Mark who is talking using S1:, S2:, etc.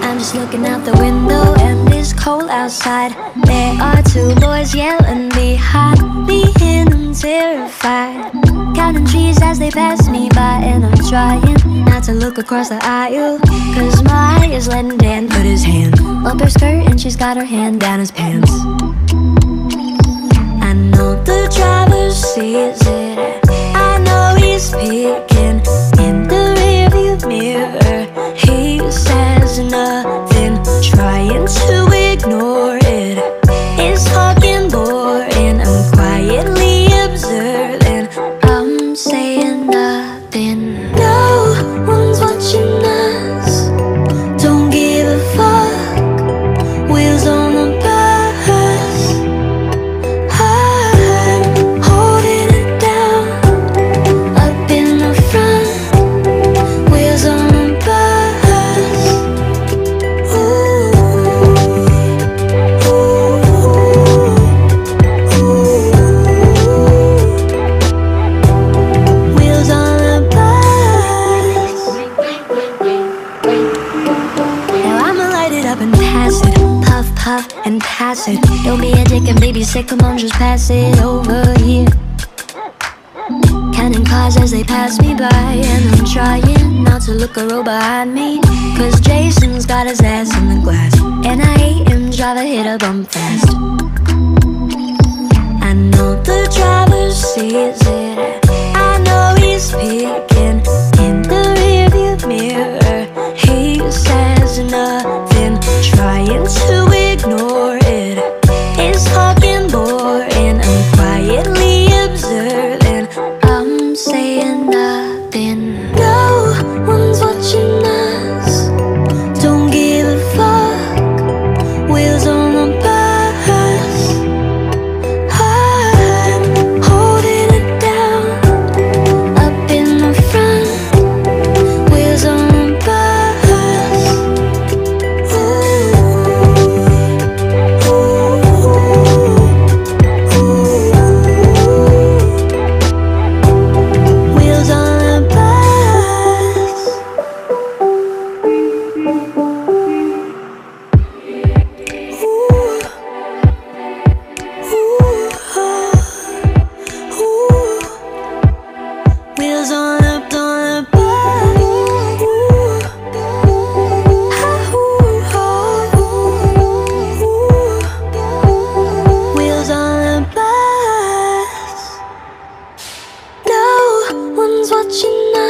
S1: I'm just looking out the window and it's cold outside. There are two boys yelling behind me and I'm terrified. Counting trees as they pass me by and I'm trying not to look across the aisle. Cause Mary's letting Dan put his hand up her skirt and she's got her hand down his pants. The driver sees it. I know he's peeking and pass it. Don't be a dick and baby sick, come on, just pass it over here. Counting cars as they pass me by. And I'm trying not to look a row behind me. Cause Jason's got his ass in the glass. And I hate him, drive a hit a bump fast. I know the driver sees it. I know he's peeking watching